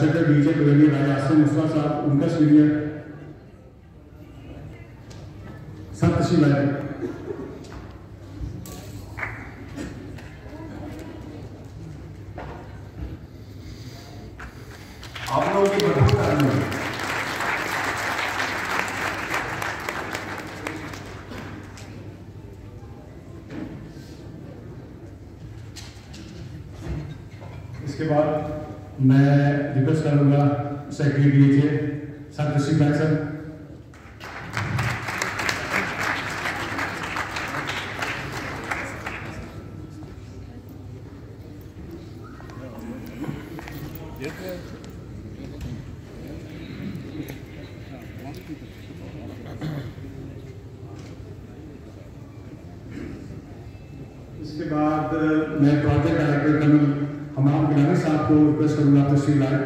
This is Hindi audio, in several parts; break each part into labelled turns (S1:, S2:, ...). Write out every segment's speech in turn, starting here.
S1: सेक्टर डीजे बरेली राजा आसम मुस्वा साहब, उनका सीनियर सत्य श्री आप लोगों की भरपूर इसके बाद मैं रिक्वेस्ट करूँगा सेक्रेटरी डीजे सर ऋषि भाई सर इसके बाद मैं प्रोजेक्ट डायरेक्टर कर्नल हमाम गिलानी साहब को रिक्वेस्ट करूँगा तस्वीर लाए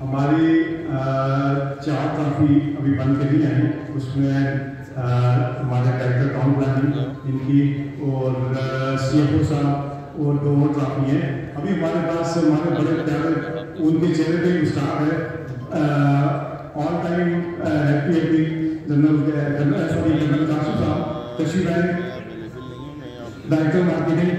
S1: हमारी चार काफ़ी अभी बन के नहीं आई उसमें हमारे डायरेक्टर टाउन प्लानिंग इनकी और सी एफ़ ओ साहब और दो और ट्रॉफी हैं। अभी हमारे पास हमारे बड़े प्यारे उनके चेहरे पे मुस्कान है all time happy happy general sorry general Kasim साहब तशीफ भाई डायरेक्टर मार्केटिंग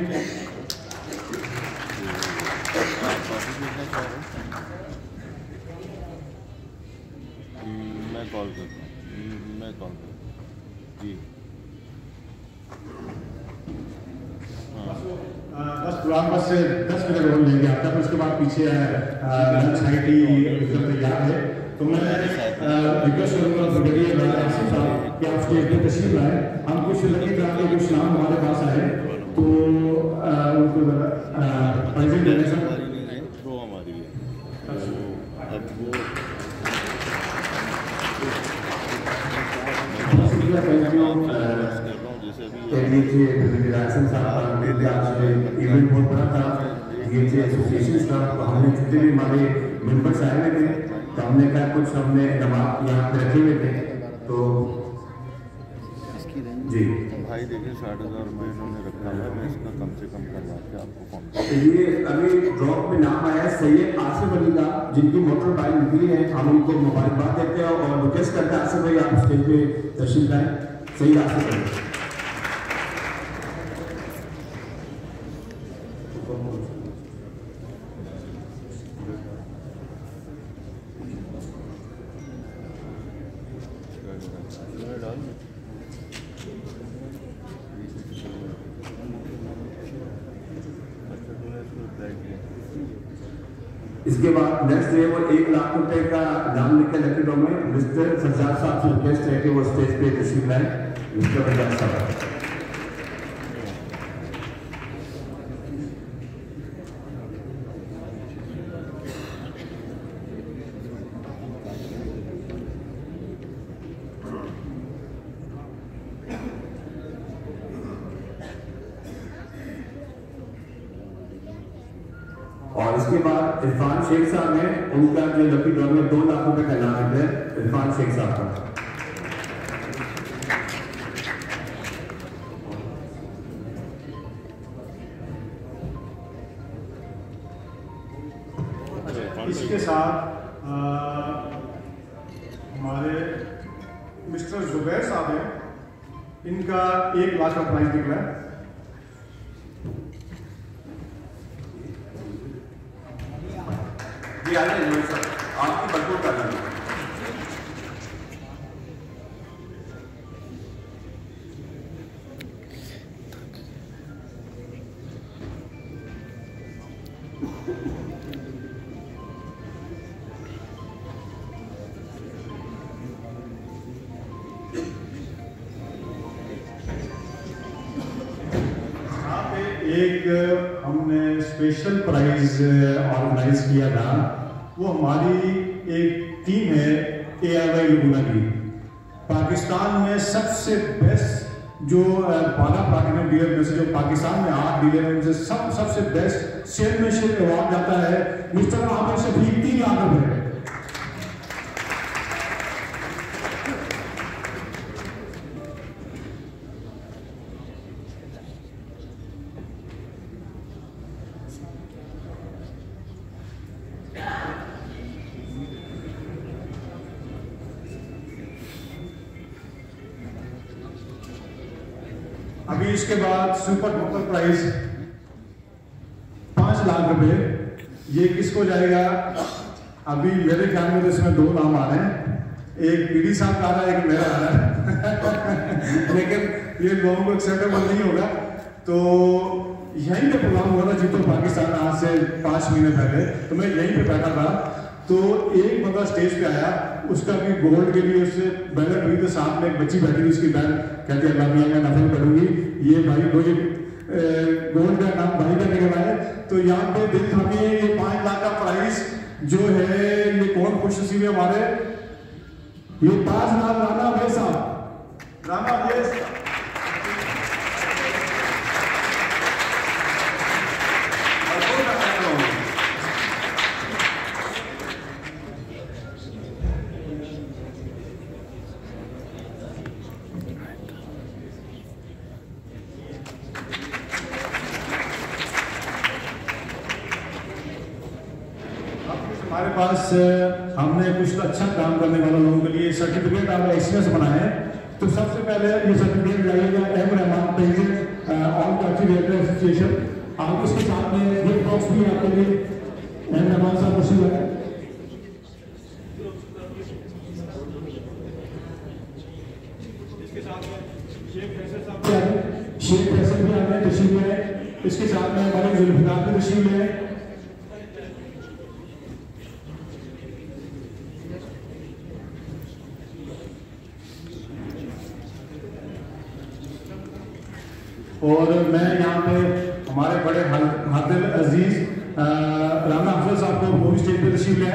S1: अ, बस से दस मिनट और लेंगे आपका फिर उसके बाद पीछे लंच हाई टी एकदम तैयार है तो मैं रिक्वेस्ट करूँगा ब्रिगेडियर आसिफ साहब कि आप स्टेज पे तशरीफ़ लाए। हम कुछ लकी ड्रा के कुछ नाम हमारे पास आए तो उनको प्रेजेंट देने सर
S2: हमारी है। जैसे अभी
S1: इवेंट बहुत बड़ा था। डीएचए एसोसिएशन का तो हमने जितने भी हमारे मेंबर्स आए हुए थे तो हमने कहा कुछ हमने नवाब यहाँ पे रखे हुए थे। तो जी।
S2: भाई देखिए साठ हज़ार में इन्होंने रखा हुआ है। मैं इसका कम से कम करवा के आपको
S1: तो ये अभी ड्रॉप में नाम आया है सैयद आसिफ अली का। जिनकी मोटर बाइक निकली है हम उनको मुबारकबाद देते हैं और रिक्वेस्ट करते हैं आसिफ भाई आप स्टेज पे तशरीफ़ लाएँ। सैयद आसिफ अली
S2: डाल अच्छा तूने इसको ट्राई किया
S1: इसके बाद नेक्स्ट डे वो एक लाख रुपए का दाम लेकर के लकी में मिस्टर सज्जाद साहब से रिक्वेस्ट है कि वो स्टेज पे रिसीव लाए मिस्टर सज्जाद साहब इसके बाद इरफान शेख साहब ने उनका जो लकी ड्रॉ में दो लाख रुपए का नाम है, इरफान शेख साहब का। इसके साथ हमारे मिस्टर जुबैर साहब हैं। इनका एक लाख का प्राइज निकला है। जी आ जाइए सर आपकी भरपूर कर लेंगे एक स्पेशल प्राइज ऑर्गेनाइज किया था, वो हमारी एक टीम है ए आई वाई लुगुना की। पाकिस्तान में सबसे बेस्ट जो पाला प्लाटिनम डीलर में से जो पाकिस्तान में आठ डीलर में उनसे सब, सबसे बेस्ट चेयरमैनशिप अवार्ड जाता है। मिस्टर आमिर शफीक तीन अभी इसके बाद सुपर टोटल प्राइस पाँच लाख रुपए। ये किसको जाएगा? अभी मेरे ख्याल में तो इसमें दो नाम आ रहे हैं। एक पीडी साहब का आ रहा है, एक मेरा आ रहा है। लेकिन ये लोगों को एक्सेप्टेबल नहीं होगा। तो यहीं पे प्रोग्राम हुआ था जीतो पाकिस्तान आज से पाँच महीने पहले। तो मैं यहीं पे बैठा था। तो एक बंदा स्टेज पे आया। उसका भी गोल्ड के लिए उससे बैलर हुई तो साथ में एक बच्ची बैठी हुई उसकी बैल कहती अल्लाह मियाँ मैं नफल पढ़ूँगी ये भाई कोई गोल्ड का नाम भाई का निकल आए तो यहाँ पे दिल थामी ये पाँच लाख का प्राइस जो है, ये कौन खुश नसीब है हमारे? ये पाँच लाख राना भाई साहब। राना भाई हमारे पास हमने कुछ तो अच्छा काम करने वाले लोगों के लिए सर्टिफिकेट एक्सपीरियंस बनाए हैं। तो सबसे पहले ये सर्टिफिकेट जाइएगा M Rahman all country welfare association आप उसके साथ में गिफ्ट बॉक्स भी आपके लिए एम रहमान साहब खुशी है? शेख फैसल भी आ गए तशीफ है इसके साथ में हमारे जुल्फिकार भी तशीफ है। और मैं यहाँ पे हमारे बड़े हादिल अज़ीज़ राना अफजल साहब को मूवी स्टेज पे तशीफ ले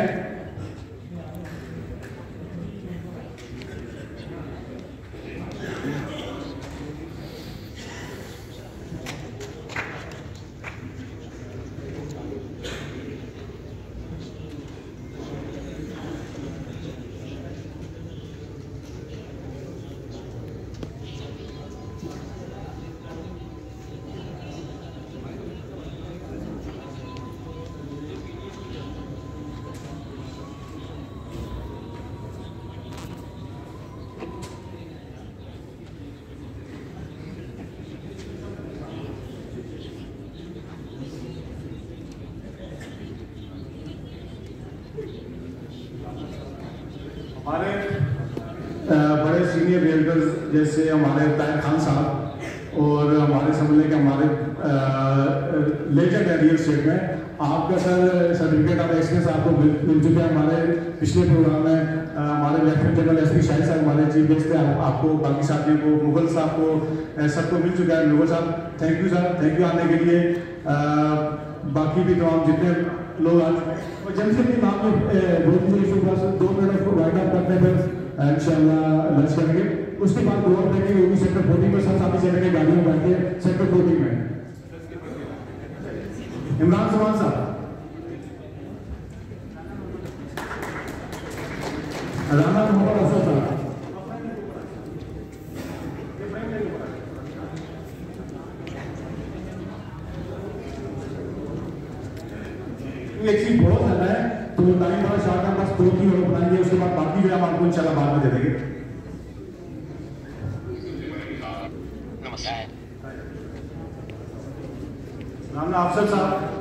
S1: हमारे बड़े सीनियर रियल्टर्स जैसे हमारे ताहिर खान साहब और हमारे समझ लें कि हमारे लेजेंड है रियल स्टेट में आपका सर सर्टिफिकेट ऑफ़ एक्सपीरियंस आपको मिल चुके हैं हमारे पिछले प्रोग्राम में। हमारे lieutenant general S P Shahid साहब, हमारे चीफ गेस्ट थे आपको, बाकी साथियों को, मुगल साहब को सबको मिल चुका है, मुगल साहब thank you sir thank you आने के लिए। बाकी भी तमाम जितने लोग आज जल्द से जल्द आप बहुत ही दो मिनट वाइंड अप करते हैं फिर, इंशाल्लाह लंच करेंगे। उसके बाद दो और बैठेंगे वो भी सेक्टर फोर्टी में सब साथी चलेंगे गाड़ी में बैठ के सेक्टर फोर्टी में। इमरान समान साहब। राना मोहम्मद अफसर साहब। एक चीज़ बहुत ज़्यादा है तो टाइम बड़ा शॉर्ट है बस दो तीन और बनाएँगे उसके बाद बाकी भी हम आपको इंशाल्लाह बाद में दे देंगे। आप अफसर साहब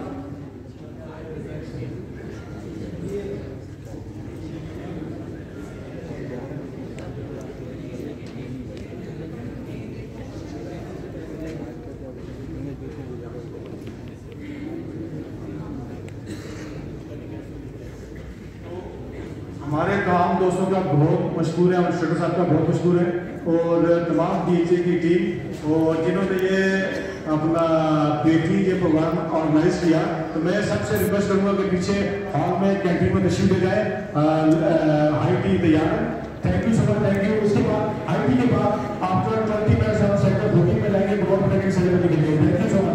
S1: हमारे तमाम दोस्तों का बहुत मशहूर है, और शेखर साहब का बहुत मशहूर है, और तमाम डी की टीम, और जिन्होंने ये अपना बेटी ये प्रोग्राम ऑर्गेनाइज किया। तो मैं सबसे रिक्वेस्ट करूँगा कि पीछे हॉल में कैंटीन में तशरीफ़ ले जाए हाई टी तैयार thank you so much thank you उसके बाद हाई टी के बाद आफ्टर ट्वेंटी हम सेक्टर फोर्टी में जाएँगे बहुत सेलिब्रेटी के लिए। Thank you so much